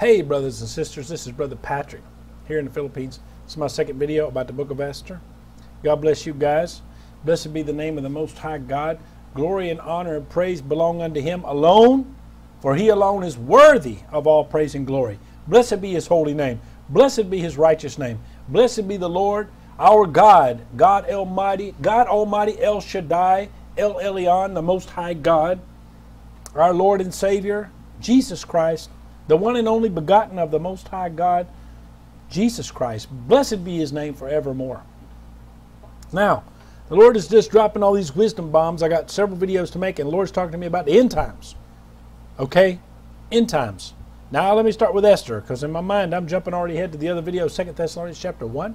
Hey, brothers and sisters, this is Brother Patrick here in the Philippines. This is my second video about the book of Esther. God bless you guys. Blessed be the name of the Most High God. Glory and honor and praise belong unto Him alone, for He alone is worthy of all praise and glory. Blessed be His holy name. Blessed be His righteous name. Blessed be the Lord, our God, God Almighty, God Almighty El Shaddai, El Elyon, the Most High God, our Lord and Savior, Jesus Christ the one and only begotten of the Most High God, Jesus Christ. Blessed be his name forevermore. Now, the Lord is just dropping all these wisdom bombs. I got several videos to make, and the Lord's talking to me about the end times. Okay? End times. Now, let me start with Esther, because in my mind, I'm jumping already ahead to the other video, 2 Thessalonians chapter 1,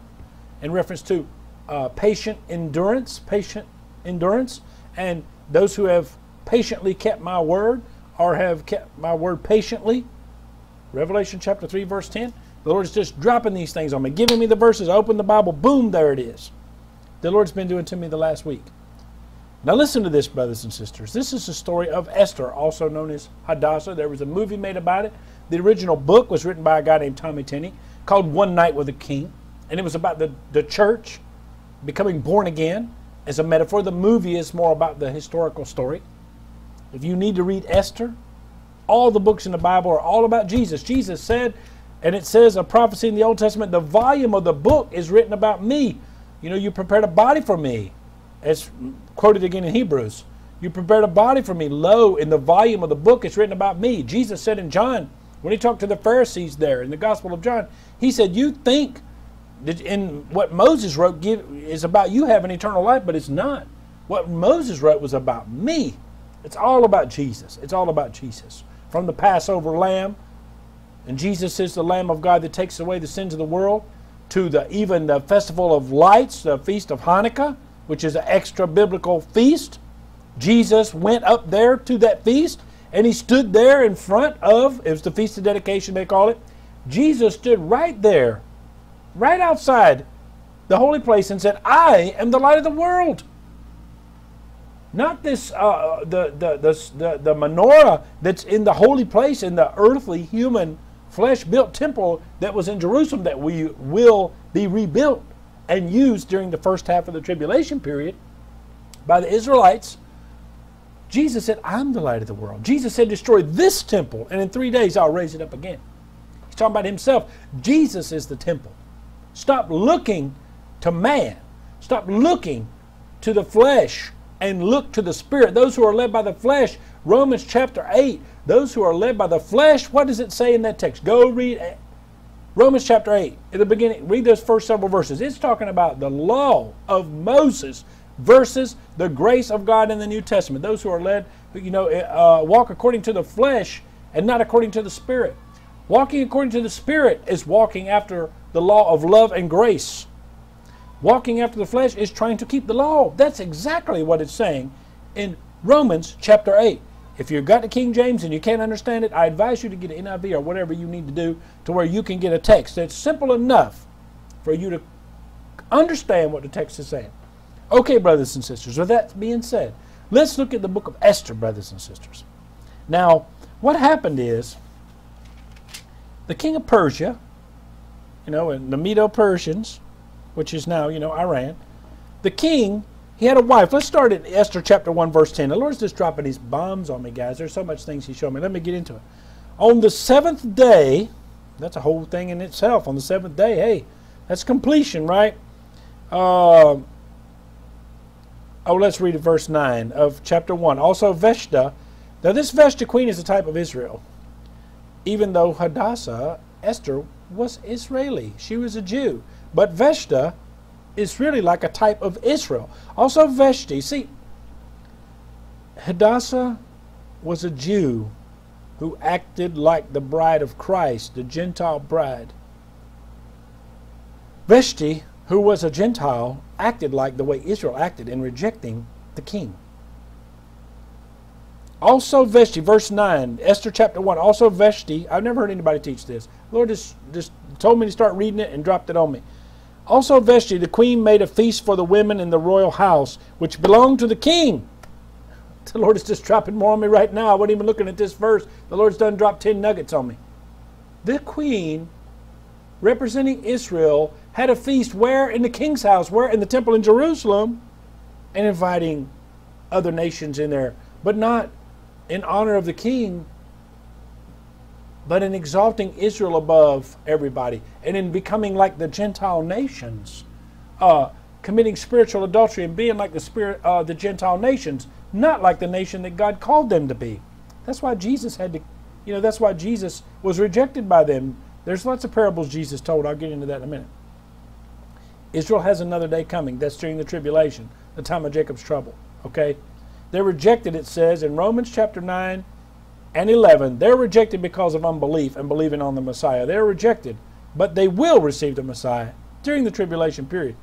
in reference to uh, patient endurance, patient endurance, and those who have patiently kept my word or have kept my word patiently Revelation chapter 3, verse 10. The Lord's just dropping these things on me, giving me the verses. I open the Bible, boom, there it is. The Lord's been doing to me the last week. Now listen to this, brothers and sisters. This is the story of Esther, also known as Hadassah. There was a movie made about it. The original book was written by a guy named Tommy Tenney called One Night with a King. And it was about the, the church becoming born again as a metaphor. The movie is more about the historical story. If you need to read Esther, all the books in the Bible are all about Jesus. Jesus said, and it says a prophecy in the Old Testament, the volume of the book is written about me. You know, you prepared a body for me. It's quoted again in Hebrews. You prepared a body for me. Lo, in the volume of the book it's written about me. Jesus said in John, when he talked to the Pharisees there in the Gospel of John, he said, You think that in what Moses wrote give, is about you having eternal life, but it's not. What Moses wrote was about me. It's all about Jesus. It's all about Jesus from the Passover lamb, and Jesus is the Lamb of God that takes away the sins of the world, to the even the festival of lights, the feast of Hanukkah, which is an extra biblical feast. Jesus went up there to that feast and he stood there in front of it was the feast of dedication they call it. Jesus stood right there, right outside the holy place and said, "I am the light of the world." Not this uh, the, the, the, the, menorah that's in the holy place in the earthly human flesh built temple that was in Jerusalem that we will be rebuilt and used during the first half of the tribulation period by the Israelites. Jesus said, I'm the light of the world. Jesus said, Destroy this temple, and in three days I'll raise it up again. He's talking about himself. Jesus is the temple. Stop looking to man, stop looking to the flesh and look to the Spirit. Those who are led by the flesh, Romans chapter 8, those who are led by the flesh, what does it say in that text? Go read Romans chapter 8. At the beginning, read those first several verses. It's talking about the law of Moses versus the grace of God in the New Testament. Those who are led, you know, uh, walk according to the flesh and not according to the Spirit. Walking according to the Spirit is walking after the law of love and grace. Walking after the flesh is trying to keep the law. That's exactly what it's saying in Romans chapter 8. If you've got the King James and you can't understand it, I advise you to get an NIV or whatever you need to do to where you can get a text that's simple enough for you to understand what the text is saying. Okay, brothers and sisters, with that being said, let's look at the book of Esther, brothers and sisters. Now, what happened is the king of Persia, you know, and the Medo Persians, which is now, you know, Iran, the king, he had a wife. Let's start at Esther chapter 1, verse 10. The Lord's just dropping these bombs on me, guys. There's so much things he showed me. Let me get into it. On the seventh day, that's a whole thing in itself. On the seventh day, hey, that's completion, right? Uh, oh, let's read verse 9 of chapter 1. Also, Veshta. Now, this Veshta queen is a type of Israel. Even though Hadassah, Esther, was Israeli. She was a Jew. But Veshta is really like a type of Israel. Also, Veshti, see, Hadassah was a Jew who acted like the bride of Christ, the Gentile bride. Veshti, who was a Gentile, acted like the way Israel acted in rejecting the king. Also Veshti, verse 9, Esther chapter 1, also Veshti, I've never heard anybody teach this. Lord just, just told me to start reading it and dropped it on me. Also Veshti, the queen, made a feast for the women in the royal house, which belonged to the king. The Lord is just dropping more on me right now. I wasn't even looking at this verse. The Lord's done dropped 10 nuggets on me. the queen representing Israel had a feast where? In the king's house, where? In the temple in Jerusalem, and inviting other nations in there, but not in honor of the king, but in exalting Israel above everybody and in becoming like the Gentile nations, uh, committing spiritual adultery and being like the spirit, uh, the Gentile nations, not like the nation that God called them to be. That's why Jesus had to, you know, that's why Jesus was rejected by them. There's lots of parables Jesus told. I'll get into that in a minute. Israel has another day coming. That's during the tribulation, the time of Jacob's trouble. Okay? They're rejected, it says in Romans chapter 9 and 11. They're rejected because of unbelief and believing on the Messiah. They're rejected, but they will receive the Messiah during the tribulation period.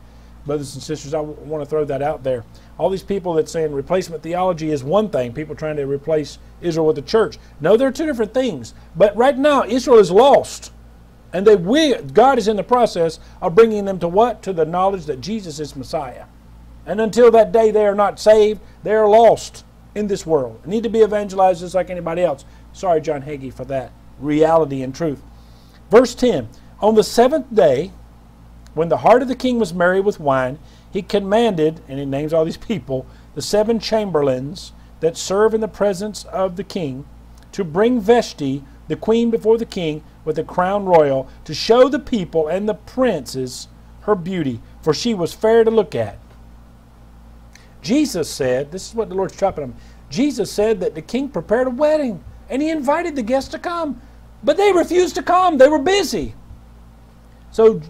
Brothers and sisters, I want to throw that out there. All these people that saying replacement theology is one thing, people trying to replace Israel with the church. No, they're two different things. But right now, Israel is lost. And they will, God is in the process of bringing them to what? To the knowledge that Jesus is Messiah. And until that day, they are not saved. They are lost in this world. They need to be evangelized just like anybody else. Sorry, John Hagee, for that. Reality and truth. Verse 10 On the seventh day, when the heart of the king was merry with wine, he commanded, and he names all these people, the seven chamberlains that serve in the presence of the king, to bring Vashti, the queen, before the king with the crown royal, to show the people and the princes her beauty, for she was fair to look at. Jesus said, this is what the Lord's dropping them. Jesus said that the king prepared a wedding and he invited the guests to come, but they refused to come. They were busy. So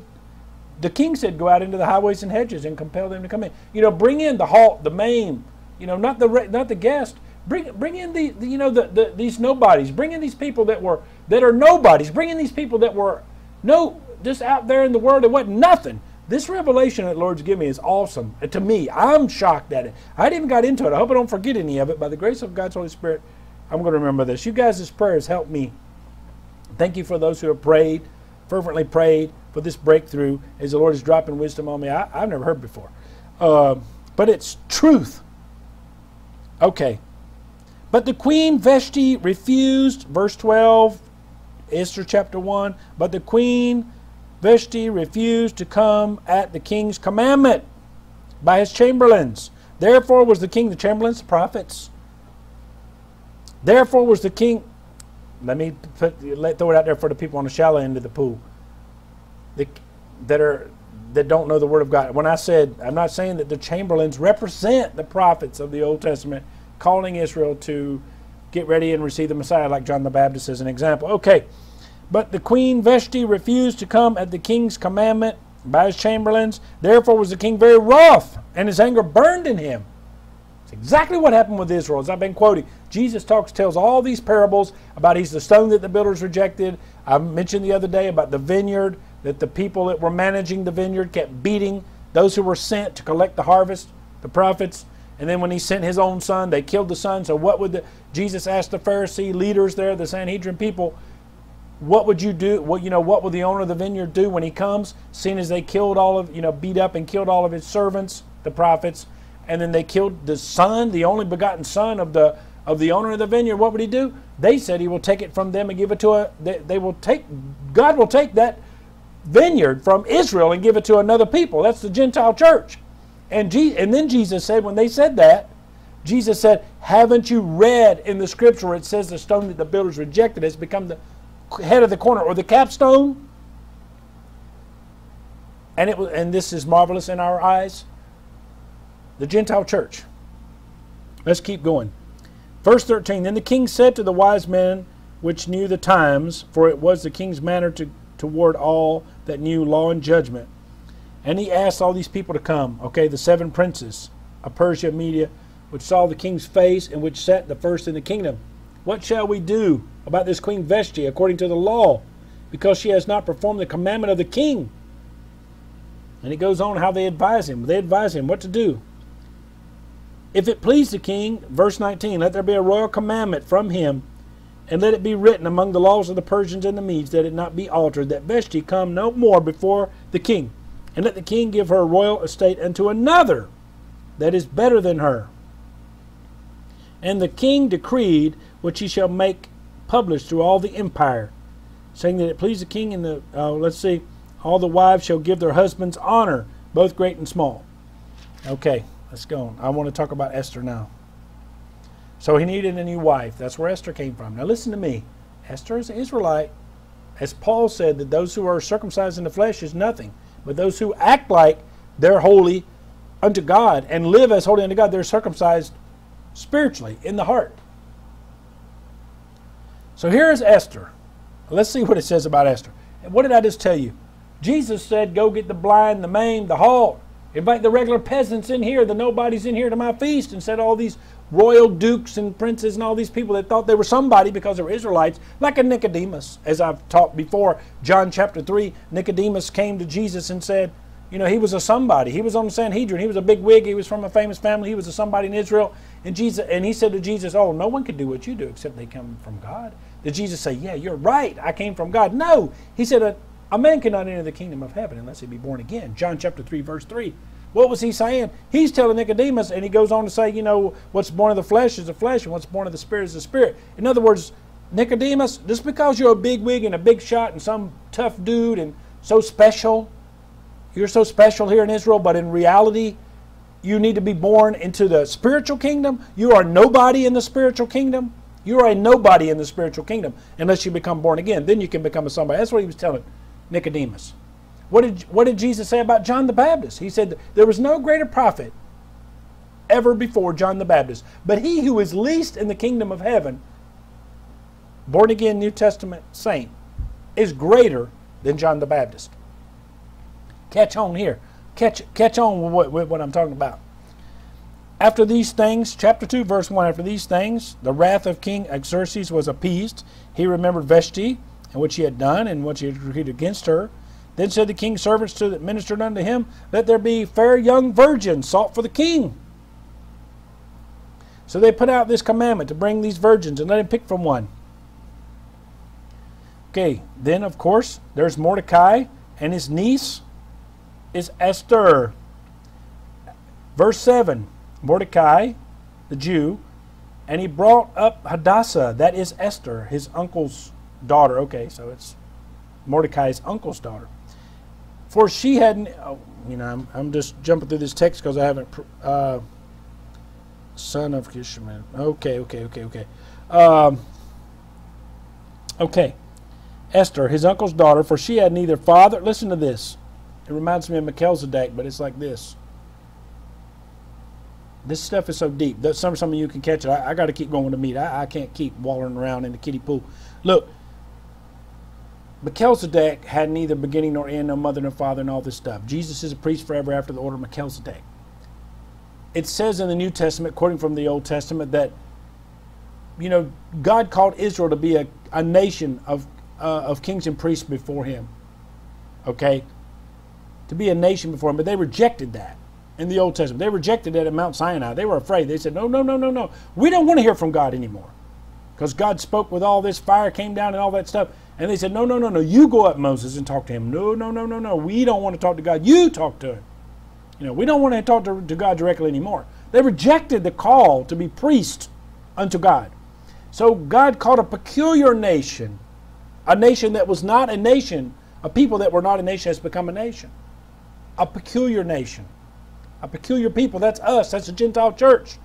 the king said, Go out into the highways and hedges and compel them to come in. You know, bring in the halt, the maim, you know, not the not the guest. Bring bring in the, the you know the, the these nobodies. Bring in these people that were that are nobodies. Bring in these people that were no just out there in the world that wasn't nothing. This revelation that the Lord's given me is awesome. To me, I'm shocked at it. I didn't got into it. I hope I don't forget any of it. By the grace of God's Holy Spirit, I'm going to remember this. You guys' prayers help me. Thank you for those who have prayed, fervently prayed for this breakthrough as the Lord is dropping wisdom on me. I, have never heard before. Uh, but it's truth. Okay. But the queen Vashti refused, verse 12, Esther chapter 1. But the queen Vashti refused to come at the king's commandment by his chamberlains. Therefore was the king, the chamberlains, the prophets. Therefore was the king, let me put, let, throw it out there for the people on the shallow end of the pool the, that are that don't know the Word of God. When I said, I'm not saying that the chamberlains represent the prophets of the Old Testament, calling Israel to get ready and receive the Messiah, like John the Baptist as an example. Okay, but the queen Vashti refused to come at the king's commandment by his chamberlains. Therefore was the king very wroth, and his anger burned in him. It's exactly what happened with Israel, as I've been quoting. Jesus talks, tells all these parables about he's the stone that the builders rejected. I mentioned the other day about the vineyard that the people that were managing the vineyard kept beating those who were sent to collect the harvest, the prophets. And then when he sent his own son, they killed the son. So what would the, Jesus asked the Pharisee leaders there, the Sanhedrin people, what would you do? What you know, what would the owner of the vineyard do when he comes? Seeing as they killed all of, you know, beat up and killed all of his servants, the prophets, and then they killed the son, the only begotten son of the of the owner of the vineyard, what would he do? They said he will take it from them and give it to a they, they will take God will take that vineyard from Israel and give it to another people. That's the Gentile church. And, Je- and then Jesus said, when they said that, Jesus said, Haven't you read in the scripture where it says the stone that the builders rejected has become the head of the corner or the capstone? And, it was, and this is marvelous in our eyes. The Gentile church. Let's keep going. Verse 13 Then the king said to the wise men which knew the times, for it was the king's manner to toward all that knew law and judgment. And he asked all these people to come, okay, the seven princes of Persia, Media, which saw the king's face and which sat the first in the kingdom. What shall we do about this queen Vashti according to the law, because she has not performed the commandment of the king? And he goes on how they advise him. They advise him what to do. If it please the king, verse 19, let there be a royal commandment from him and let it be written among the laws of the Persians and the Medes that it not be altered, that Vashti come no more before the king. And let the king give her royal estate unto another that is better than her. And the king decreed which he shall make published through all the empire, saying that it pleased the king and the, uh, let's see, all the wives shall give their husbands honor, both great and small. Okay, let's go on. I want to talk about Esther now. So he needed a new wife. That's where Esther came from. Now listen to me. Esther is an Israelite. As Paul said, that those who are circumcised in the flesh is nothing, but those who act like they're holy unto God and live as holy unto God, they're circumcised spiritually in the heart. So here is Esther. Let's see what it says about Esther. What did I just tell you? Jesus said, Go get the blind, the maimed, the halt. Invite the regular peasants in here, the nobodies in here to my feast, and said all these royal dukes and princes and all these people that thought they were somebody because they were Israelites, like a Nicodemus. As I've taught before, John chapter 3, Nicodemus came to Jesus and said, you know, he was a somebody. He was on the Sanhedrin. He was a big wig. He was from a famous family. He was a somebody in Israel. And Jesus and he said to Jesus, "Oh, no one can do what you do except they come from God." Did Jesus say, "Yeah, you're right. I came from God"? No. He said, "A, a man cannot enter the kingdom of heaven unless he be born again." John chapter 3 verse 3. What was he saying? He's telling Nicodemus, and he goes on to say, you know, what's born of the flesh is the flesh, and what's born of the spirit is the spirit. In other words, Nicodemus, just because you're a big wig and a big shot and some tough dude and so special, you're so special here in Israel, but in reality, you need to be born into the spiritual kingdom. You are nobody in the spiritual kingdom. You are a nobody in the spiritual kingdom unless you become born again. Then you can become a somebody. That's what he was telling Nicodemus. What did, what did Jesus say about John the Baptist? He said, There was no greater prophet ever before John the Baptist, but he who is least in the kingdom of heaven, born again New Testament saint, is greater than John the Baptist. Catch on here. Catch, catch on with what, with what I'm talking about. After these things, chapter 2, verse 1, after these things, the wrath of King Xerxes was appeased. He remembered Vashti and what she had done and what she had decreed against her. Then said the king's servants to that ministered unto him, Let there be fair young virgins sought for the king. So they put out this commandment to bring these virgins and let him pick from one. Okay, then of course there's Mordecai and his niece is Esther. Verse 7 Mordecai, the Jew, and he brought up Hadassah, that is Esther, his uncle's daughter. Okay, so it's Mordecai's uncle's daughter. For she had, oh, you know, I'm, I'm just jumping through this text because I haven't, uh, son of Kishman. Okay, okay, okay, okay. Um, okay. Esther, his uncle's daughter, for she had neither father, listen to this, it reminds me of Melchizedek, but it's like this. This stuff is so deep. That some some of you can catch it. I, I got to keep going to meet. I, I can't keep wallowing around in the kiddie pool. Look, Melchizedek had neither beginning nor end, no mother nor father, and all this stuff. Jesus is a priest forever after the order of Melchizedek. It says in the New Testament, quoting from the Old Testament, that you know God called Israel to be a, a nation of uh, of kings and priests before Him. Okay, to be a nation before him, but they rejected that in the Old Testament. They rejected it at Mount Sinai. They were afraid. They said, No, no, no, no, no. We don't want to hear from God anymore. Because God spoke with all this fire, came down, and all that stuff. And they said, No, no, no, no. You go up, Moses, and talk to him. No, no, no, no, no. We don't want to talk to God. You talk to him. You know, we don't want to talk to, to God directly anymore. They rejected the call to be priest unto God. So God called a peculiar nation, a nation that was not a nation, a people that were not a nation has become a nation a peculiar nation, a peculiar people. That's us, that's the Gentile church.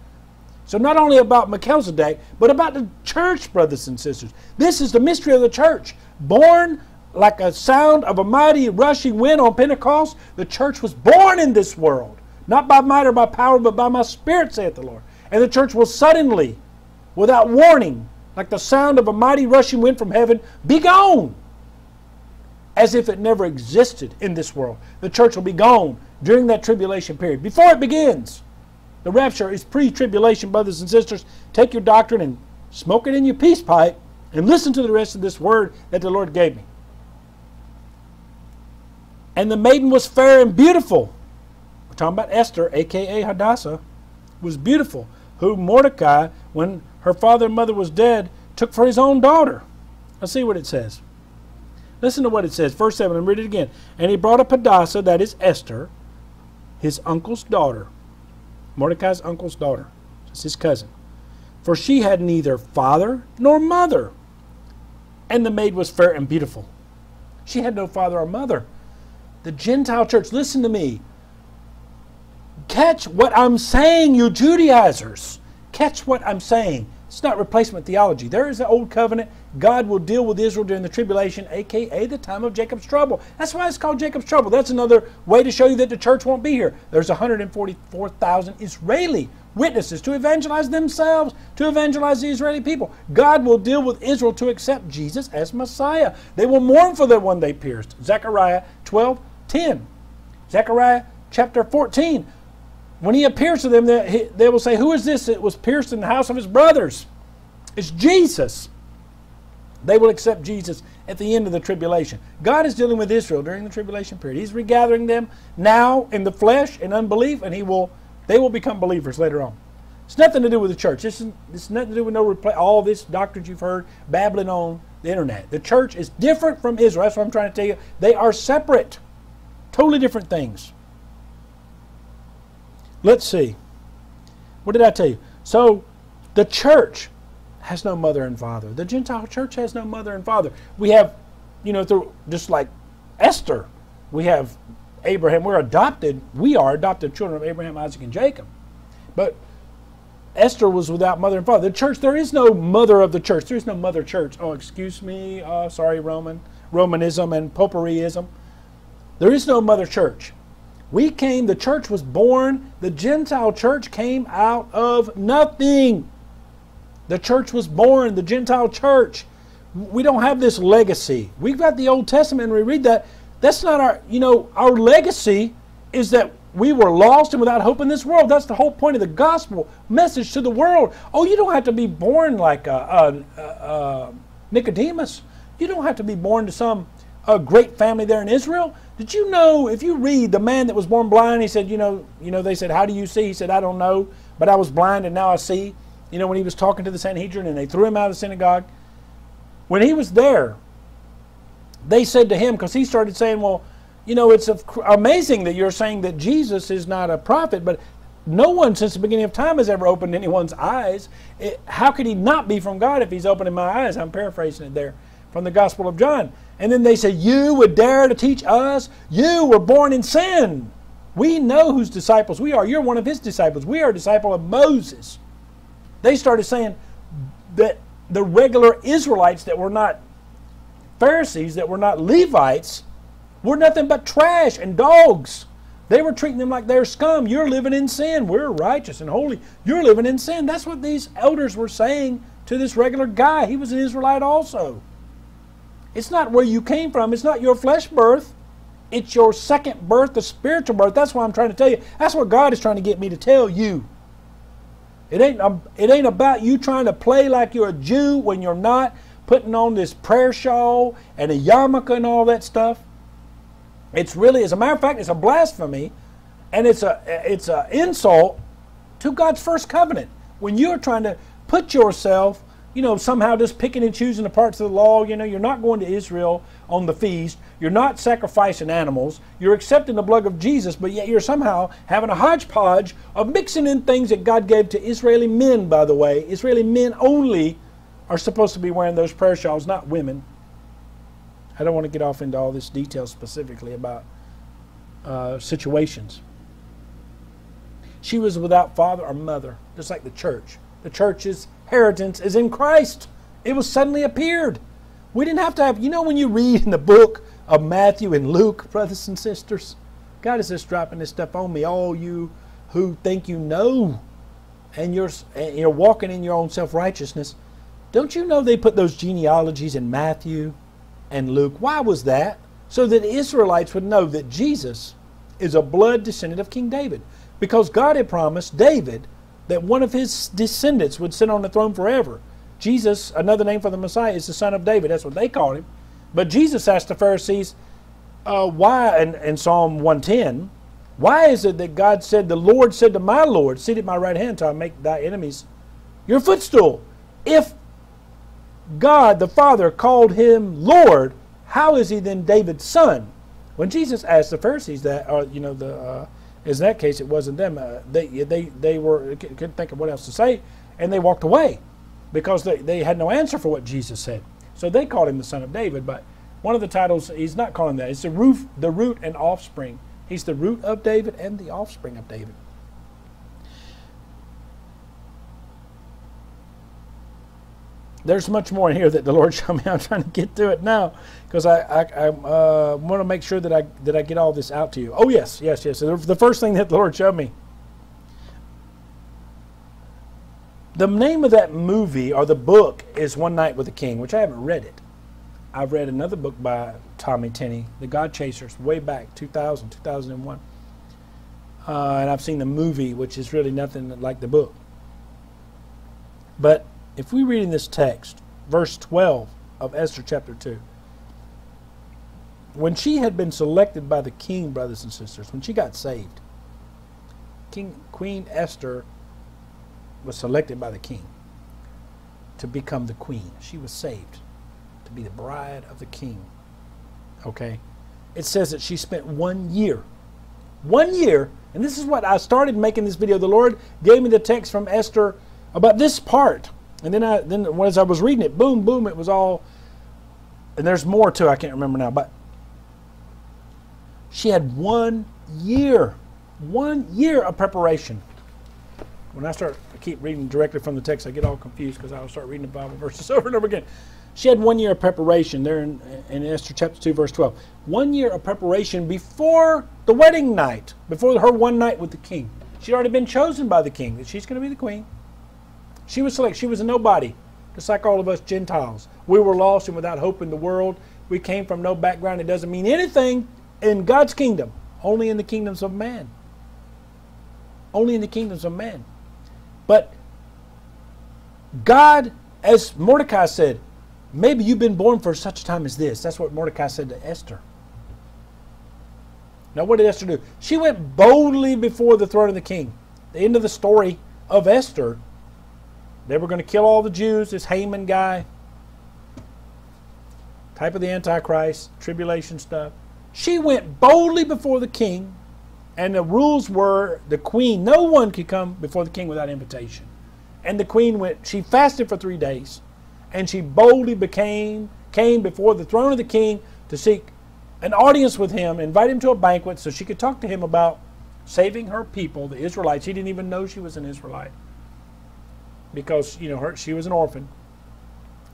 So, not only about Melchizedek, but about the church, brothers and sisters. This is the mystery of the church. Born like a sound of a mighty rushing wind on Pentecost, the church was born in this world. Not by might or by power, but by my spirit, saith the Lord. And the church will suddenly, without warning, like the sound of a mighty rushing wind from heaven, be gone as if it never existed in this world. The church will be gone during that tribulation period. Before it begins, the rapture is pre tribulation, brothers and sisters. Take your doctrine and smoke it in your peace pipe and listen to the rest of this word that the Lord gave me. And the maiden was fair and beautiful. We're talking about Esther, aka Hadassah, was beautiful, who Mordecai, when her father and mother was dead, took for his own daughter. Let's see what it says. Listen to what it says. Verse 7, and read it again. And he brought up Hadassah, that is Esther, his uncle's daughter, Mordecai's uncle's daughter. It's his cousin. For she had neither father nor mother. and the maid was fair and beautiful. She had no father or mother. The Gentile church, listen to me. Catch what I'm saying, you Judaizers. Catch what I'm saying. It's not replacement theology. There is an old covenant. God will deal with Israel during the tribulation, aka the time of Jacob's trouble. That's why it's called Jacob's trouble. That's another way to show you that the church won't be here. There's 144,000 Israeli witnesses to evangelize themselves, to evangelize the Israeli people. God will deal with Israel to accept Jesus as Messiah. They will mourn for the one they pierced. Zechariah 12 10. Zechariah chapter 14. When he appears to them, they will say, Who is this that was pierced in the house of his brothers? It's Jesus. They will accept Jesus at the end of the tribulation. God is dealing with Israel during the tribulation period. He's regathering them now in the flesh in unbelief, and he will they will become believers later on. It's nothing to do with the church. This is, this nothing to do with no all this doctrines you've heard babbling on the internet. The church is different from Israel. That's what I'm trying to tell you. They are separate, totally different things. Let's see. What did I tell you? So, the church has no mother and father. The Gentile church has no mother and father. We have, you know, through, just like Esther, we have Abraham. We're adopted. We are adopted children of Abraham, Isaac, and Jacob. But Esther was without mother and father. The church, there is no mother of the church. There is no mother church. Oh, excuse me. Uh, sorry, Roman. Romanism and poperyism. There is no mother church. We came, the church was born, the Gentile church came out of nothing. The church was born, the Gentile church. We don't have this legacy. We've got the Old Testament and we read that. That's not our, you know, our legacy is that we were lost and without hope in this world. That's the whole point of the gospel message to the world. Oh, you don't have to be born like a, a, a Nicodemus. You don't have to be born to some a great family there in Israel. Did you know if you read the man that was born blind, he said, you know, you know, they said, How do you see? He said, I don't know, but I was blind and now I see. You know, when he was talking to the Sanhedrin and they threw him out of the synagogue. When he was there, they said to him, because he started saying, Well, you know, it's amazing that you're saying that Jesus is not a prophet, but no one since the beginning of time has ever opened anyone's eyes. It, how could he not be from God if he's opening my eyes? I'm paraphrasing it there from the Gospel of John. And then they said, You would dare to teach us? You were born in sin. We know whose disciples we are. You're one of his disciples. We are a disciple of Moses. They started saying that the regular Israelites that were not Pharisees, that were not Levites, were nothing but trash and dogs. They were treating them like they're scum. You're living in sin. We're righteous and holy. You're living in sin. That's what these elders were saying to this regular guy. He was an Israelite also. It's not where you came from. It's not your flesh birth. It's your second birth, the spiritual birth. That's what I'm trying to tell you. That's what God is trying to get me to tell you. It ain't, um, it ain't about you trying to play like you're a Jew when you're not, putting on this prayer shawl and a yarmulke and all that stuff. It's really, as a matter of fact, it's a blasphemy and it's a it's an insult to God's first covenant. When you're trying to put yourself you know, somehow just picking and choosing the parts of the law. You know, you're not going to Israel on the feast. You're not sacrificing animals. You're accepting the blood of Jesus, but yet you're somehow having a hodgepodge of mixing in things that God gave to Israeli men, by the way. Israeli men only are supposed to be wearing those prayer shawls, not women. I don't want to get off into all this detail specifically about uh, situations. She was without father or mother, just like the church. The church is inheritance is in Christ. It was suddenly appeared. We didn't have to have, you know, when you read in the book of Matthew and Luke, brothers and sisters, God is just dropping this stuff on me. All you who think you know and you're, and you're walking in your own self righteousness, don't you know they put those genealogies in Matthew and Luke? Why was that? So that Israelites would know that Jesus is a blood descendant of King David. Because God had promised David that one of his descendants would sit on the throne forever. Jesus, another name for the Messiah, is the son of David. That's what they called him. But Jesus asked the Pharisees, uh, why, in, in Psalm 110, why is it that God said, The Lord said to my Lord, Sit at my right hand till I make thy enemies your footstool? If God the Father called him Lord, how is he then David's son? When Jesus asked the Pharisees that, or you know, the uh, in that case, it wasn't them. Uh, they, they, they were couldn't think of what else to say, and they walked away because they, they had no answer for what Jesus said. So they called him the son of David, but one of the titles he's not calling that. It's the root, the root and offspring. He's the root of David and the offspring of David. There's much more in here that the Lord showed me. I'm trying to get to it now because I, I, I uh, want to make sure that I that I get all this out to you. Oh yes, yes, yes. The first thing that the Lord showed me. The name of that movie or the book is One Night with a King, which I haven't read it. I've read another book by Tommy Tenney, The God Chasers, way back 2000, 2001. Uh, and I've seen the movie, which is really nothing like the book. But if we read in this text, verse 12 of Esther chapter 2, when she had been selected by the king, brothers and sisters, when she got saved, King Queen Esther was selected by the king to become the queen. She was saved to be the bride of the king. Okay? It says that she spent one year. One year, and this is what I started making this video. The Lord gave me the text from Esther about this part. And then I then as I was reading it, boom, boom, it was all and there's more too, I can't remember now, but she had one year, one year of preparation. When I start I keep reading directly from the text, I get all confused because I'll start reading the Bible verses over and over again. She had one year of preparation there in, in Esther chapter 2, verse 12. One year of preparation before the wedding night, before her one night with the king. She'd already been chosen by the king that she's going to be the queen. She was selected. She was a nobody, just like all of us Gentiles. We were lost and without hope in the world. We came from no background. It doesn't mean anything in God's kingdom, only in the kingdoms of man. Only in the kingdoms of man. But God, as Mordecai said, Maybe you've been born for such a time as this. That's what Mordecai said to Esther. Now, what did Esther do? She went boldly before the throne of the king. The end of the story of Esther, they were going to kill all the Jews, this Haman guy, type of the Antichrist, tribulation stuff. She went boldly before the king, and the rules were the queen, no one could come before the king without invitation. And the queen went, she fasted for three days and she boldly became came before the throne of the king to seek an audience with him, invite him to a banquet so she could talk to him about saving her people, the Israelites. He didn't even know she was an Israelite because you know her, she was an orphan.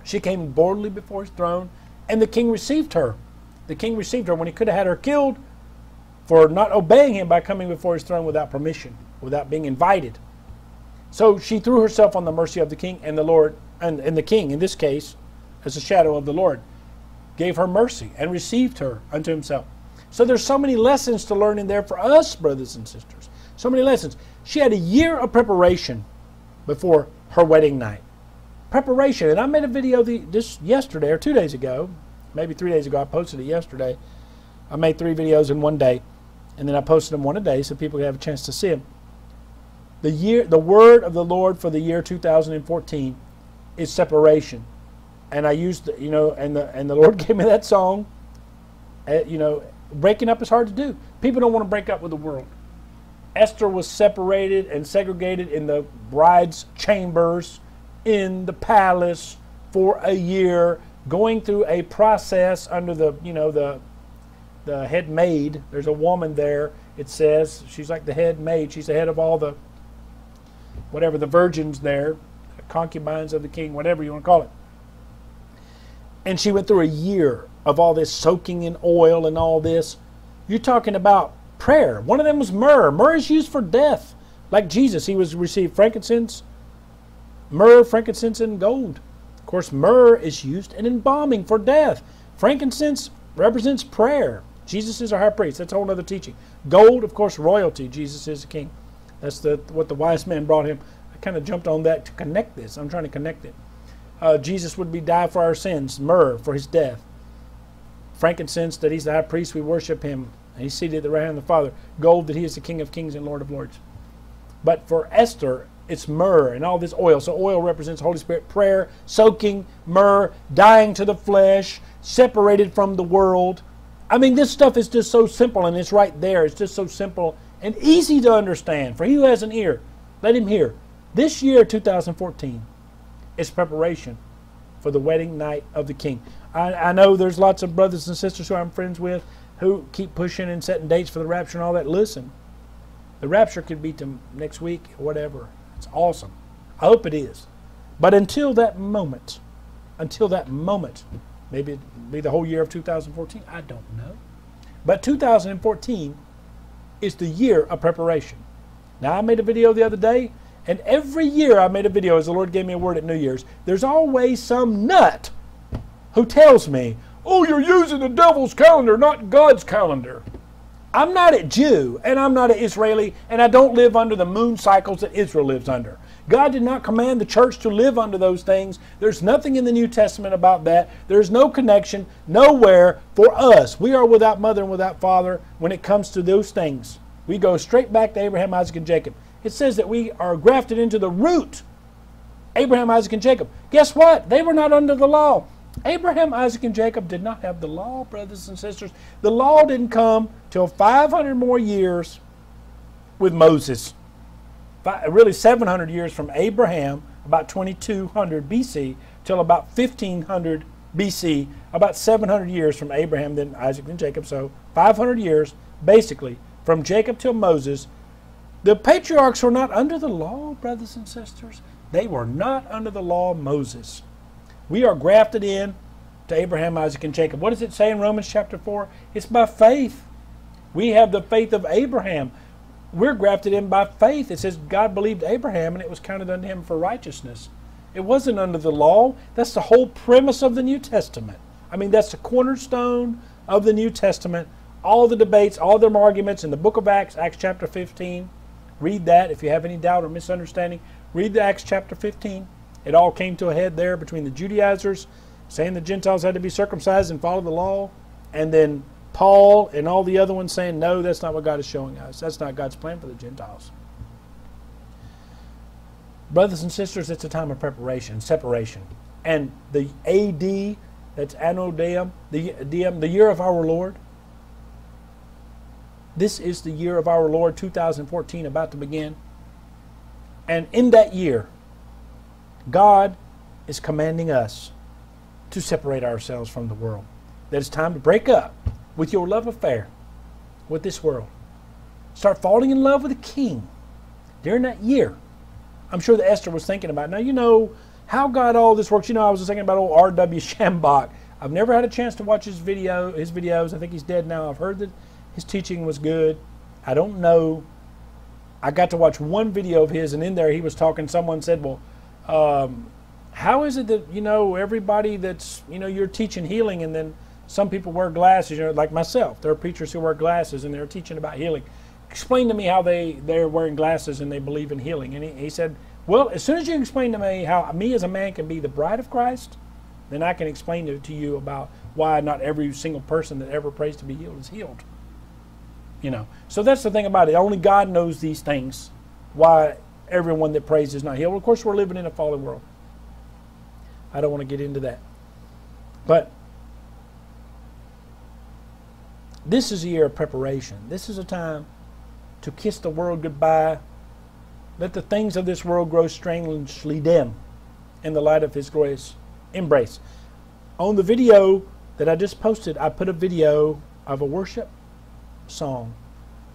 She came boldly before his throne, and the king received her. The king received her when he could have had her killed for not obeying him by coming before his throne without permission, without being invited. So she threw herself on the mercy of the king, and the Lord and, and the king, in this case, as a shadow of the Lord, gave her mercy and received her unto himself. So there's so many lessons to learn in there for us, brothers and sisters. So many lessons. She had a year of preparation before her wedding night. Preparation, and I made a video the, this yesterday or two days ago, maybe three days ago. I posted it yesterday. I made three videos in one day, and then I posted them one a day so people could have a chance to see them. The year, the word of the Lord for the year 2014 is separation. And I used, you know, and the and the Lord gave me that song. Uh, you know, breaking up is hard to do. People don't want to break up with the world. Esther was separated and segregated in the bride's chambers in the palace for a year, going through a process under the, you know, the the head maid. There's a woman there. It says she's like the head maid. She's the head of all the whatever the virgins there concubines of the king, whatever you want to call it. And she went through a year of all this soaking in oil and all this. You're talking about prayer. One of them was myrrh. Myrrh is used for death. Like Jesus, he was received frankincense, myrrh, frankincense, and gold. Of course, myrrh is used in embalming for death. Frankincense represents prayer. Jesus is our high priest. That's a whole other teaching. Gold, of course, royalty. Jesus is the king. That's the, what the wise man brought him I kind of jumped on that to connect this. I'm trying to connect it. Uh, Jesus would be died for our sins, myrrh for his death, frankincense that he's the high priest, we worship him, and he's seated at the right hand of the Father, gold that he is the King of kings and Lord of lords. But for Esther, it's myrrh and all this oil. So oil represents Holy Spirit, prayer, soaking, myrrh, dying to the flesh, separated from the world. I mean, this stuff is just so simple and it's right there. It's just so simple and easy to understand. For he who has an ear, let him hear. This year, 2014, is preparation for the wedding night of the king. I, I know there's lots of brothers and sisters who I'm friends with who keep pushing and setting dates for the rapture and all that. Listen, the rapture could be to next week, whatever. It's awesome. I hope it is. But until that moment, until that moment, maybe it'll be the whole year of 2014, I don't know. But 2014 is the year of preparation. Now, I made a video the other day, and every year I made a video as the Lord gave me a word at New Year's. There's always some nut who tells me, Oh, you're using the devil's calendar, not God's calendar. I'm not a Jew, and I'm not an Israeli, and I don't live under the moon cycles that Israel lives under. God did not command the church to live under those things. There's nothing in the New Testament about that. There's no connection, nowhere for us. We are without mother and without father when it comes to those things. We go straight back to Abraham, Isaac, and Jacob. It says that we are grafted into the root Abraham, Isaac, and Jacob. Guess what? They were not under the law. Abraham, Isaac, and Jacob did not have the law, brothers and sisters. The law didn't come till 500 more years with Moses. Really, 700 years from Abraham, about 2200 BC, till about 1500 BC, about 700 years from Abraham, then Isaac, then Jacob. So 500 years, basically, from Jacob till Moses. The patriarchs were not under the law, brothers and sisters. They were not under the law of Moses. We are grafted in to Abraham, Isaac, and Jacob. What does it say in Romans chapter 4? It's by faith. We have the faith of Abraham. We're grafted in by faith. It says God believed Abraham and it was counted unto him for righteousness. It wasn't under the law. That's the whole premise of the New Testament. I mean, that's the cornerstone of the New Testament. All the debates, all their arguments in the book of Acts, Acts chapter 15. Read that if you have any doubt or misunderstanding. Read the Acts chapter 15. It all came to a head there between the Judaizers saying the Gentiles had to be circumcised and follow the law, and then Paul and all the other ones saying, no, that's not what God is showing us. That's not God's plan for the Gentiles. Brothers and sisters, it's a time of preparation, separation. And the AD, that's Anno Deum, the, Deum, the year of our Lord, this is the year of our Lord 2014 about to begin. And in that year, God is commanding us to separate ourselves from the world. That it's time to break up with your love affair with this world. Start falling in love with the king during that year. I'm sure that Esther was thinking about. Now, you know how God all this works. You know, I was thinking about old R.W. Schambach. I've never had a chance to watch his video, his videos. I think he's dead now. I've heard that his teaching was good. I don't know. I got to watch one video of his, and in there he was talking. Someone said, "Well, um, how is it that you know everybody that's you know you're teaching healing and then some people wear glasses you know like myself there are preachers who wear glasses and they're teaching about healing. Explain to me how they they're wearing glasses and they believe in healing. And he, he said well as soon as you explain to me how me as a man can be the bride of christ then i can explain to, to you about why not every single person that ever prays to be healed is healed. You know? So that's the thing about it. Only god knows these things. Why everyone that prays is not healed. Of course, we're living in a fallen world. I don't want to get into that. But this is a year of preparation. This is a time to kiss the world goodbye. Let the things of this world grow strangely dim in the light of His glorious embrace. On the video that I just posted, I put a video of a worship song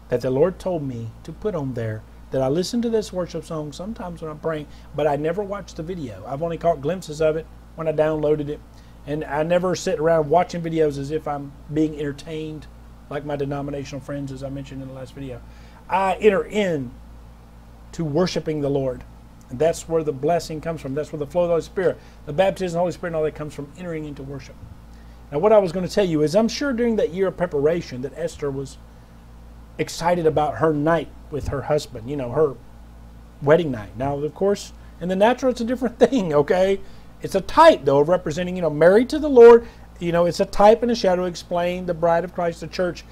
that the Lord told me to put on there that I listen to this worship song sometimes when I'm praying, but I never watch the video. I've only caught glimpses of it when I downloaded it. And I never sit around watching videos as if I'm being entertained like my denominational friends, as I mentioned in the last video. I enter in to worshiping the Lord. And that's where the blessing comes from. That's where the flow of the Holy Spirit, the baptism of the Holy Spirit, and all that comes from entering into worship. Now, what I was going to tell you is I'm sure during that year of preparation that Esther was excited about her night with her husband, you know, her wedding night. Now, of course, in the natural, it's a different thing, okay? It's a type, though, representing, you know, married to the Lord. You know, it's a type and a shadow explain the bride of Christ, the church,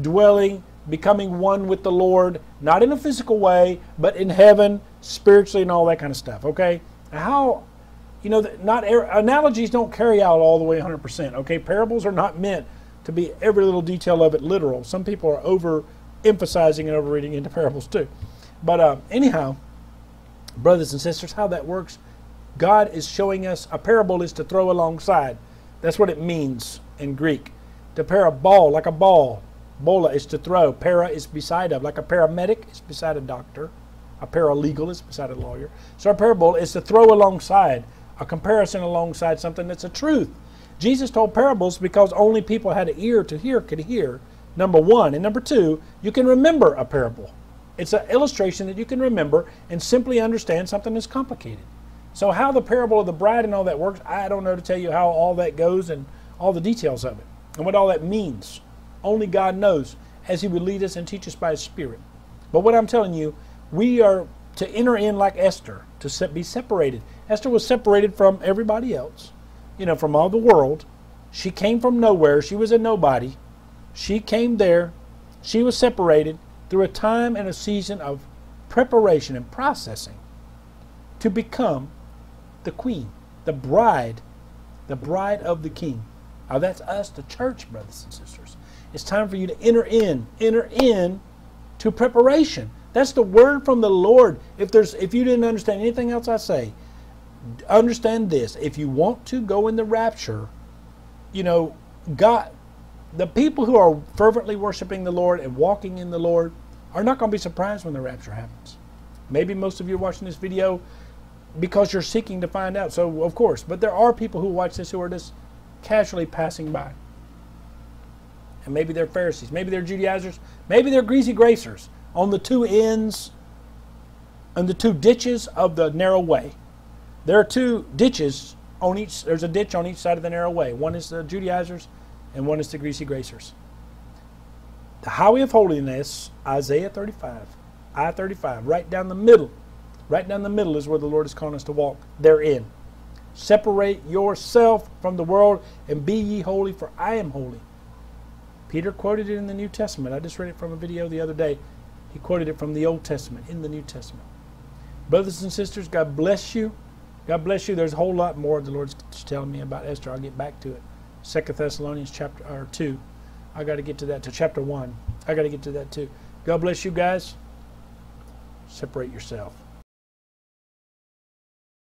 dwelling, becoming one with the Lord, not in a physical way, but in heaven, spiritually, and all that kind of stuff, okay? How, you know, not er, analogies don't carry out all the way 100%, okay? Parables are not meant to be every little detail of it literal. Some people are over emphasizing and overreading into parables too. But uh, anyhow, brothers and sisters, how that works, God is showing us a parable is to throw alongside. That's what it means in Greek. To pair a ball like a ball. Bola is to throw. Para is beside of. Like a paramedic is beside a doctor. A paralegal is beside a lawyer. So a parable is to throw alongside, a comparison alongside something that's a truth. Jesus told parables because only people had an ear to hear could hear. Number one. And number two, you can remember a parable. It's an illustration that you can remember and simply understand something that's complicated. So how the parable of the bride and all that works, I don't know to tell you how all that goes and all the details of it and what all that means. Only God knows as he would lead us and teach us by his spirit. But what I'm telling you, we are to enter in like Esther, to be separated. Esther was separated from everybody else, you know, from all the world. She came from nowhere. She was a nobody. She came there. She was separated through a time and a season of preparation and processing to become the queen, the bride, the bride of the king. Now that's us, the church, brothers and sisters. It's time for you to enter in, enter in to preparation. That's the word from the Lord. If there's if you didn't understand anything else I say, understand this. If you want to go in the rapture, you know, God the people who are fervently worshiping the Lord and walking in the Lord are not going to be surprised when the rapture happens. Maybe most of you are watching this video because you're seeking to find out. So, of course, but there are people who watch this who are just casually passing by. And maybe they're Pharisees, maybe they're Judaizers, maybe they're greasy gracers on the two ends and the two ditches of the narrow way. There are two ditches on each, there's a ditch on each side of the narrow way. One is the Judaizers and one is the greasy gracers. The highway of holiness, Isaiah 35, I 35, right down the middle Right down the middle is where the Lord is calling us to walk therein. Separate yourself from the world and be ye holy, for I am holy. Peter quoted it in the New Testament. I just read it from a video the other day. He quoted it from the Old Testament in the New Testament. Brothers and sisters, God bless you. God bless you. There's a whole lot more the Lord's telling me about Esther. I'll get back to it. Second Thessalonians chapter or two. I got to get to that to chapter one. I got to get to that too. God bless you guys. Separate yourself.